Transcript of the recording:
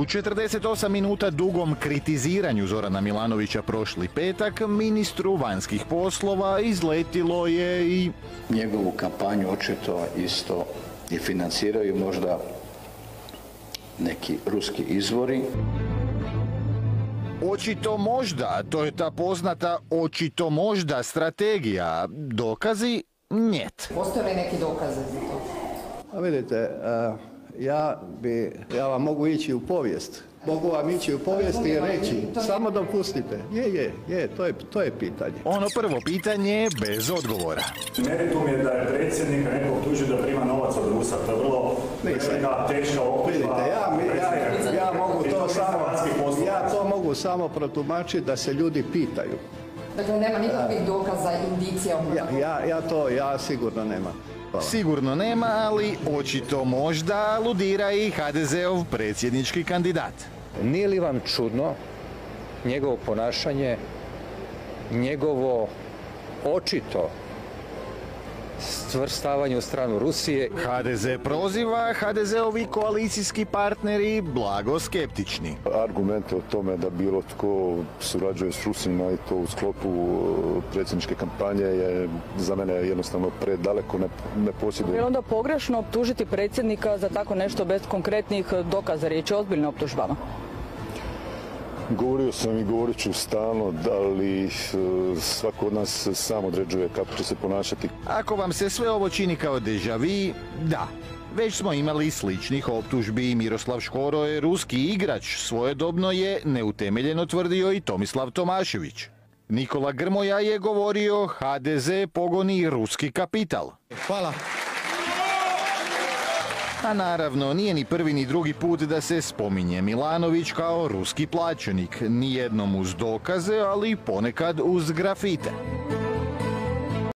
U 48 minuta dugom kritiziranju Zorana Milanovića prošli petak, ministru vanjskih poslova izletilo je i Njegovu kampanju očito isto i financiraju možda neki ruski izvori. očito možda, to je ta poznata očito možda strategija. Dokazi njet. Postoje li neki dokaze za to? A vidite, eh, ja, bi, ja vam mogu ići u povijest. Mogu vam ići u povijest i reći, samo dopustite. Je, je, je, to je, to je pitanje. Ono prvo pitanje bez odgovora. Meritum je da je predsjednik nekog tuži da prima novac od Rusa. To je vrlo velika, teška optužba. Vidite, ja, mi- ja, ja mogu to samo, ja to mogu samo protumačiti da se ljudi pitaju. Dakle, nema nikakvih dokaza, indicija Ja, ja, ja to, ja sigurno nemam. Hvala. Sigurno nema, ali očito možda aludira i HDZ-ov predsjednički kandidat. Nije li vam čudno njegovo ponašanje, njegovo očito stvrstavanje u stranu Rusije HDZ proziva, HDZ-ovi koalicijski partneri blago skeptični. argumente o tome da bilo tko surađuje s Rusima i to u sklopu e, predsjedničke kampanje je za mene jednostavno predaleko, ne, ne Je posjedujem. li onda pogrešno optužiti predsjednika za tako nešto bez konkretnih dokaza? Riječ je o ozbiljnim optužbama. Govorio sam i govorit ću stalno da li e, svako od nas sam određuje kako će se ponašati. Ako vam se sve ovo čini kao deja vu, da. Već smo imali sličnih optužbi. Miroslav Škoro je ruski igrač. Svojedobno je neutemeljeno tvrdio i Tomislav Tomašević. Nikola Grmoja je govorio HDZ pogoni ruski kapital. Hvala. A naravno, nije ni prvi ni drugi put da se spominje Milanović kao ruski plaćenik. Nijednom uz dokaze, ali ponekad uz grafite.